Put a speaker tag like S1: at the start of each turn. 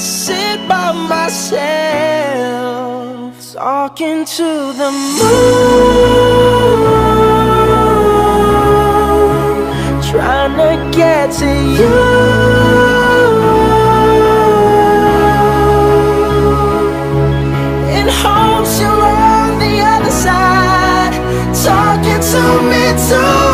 S1: sit by myself Talking to the moon Trying to get to you. To me too.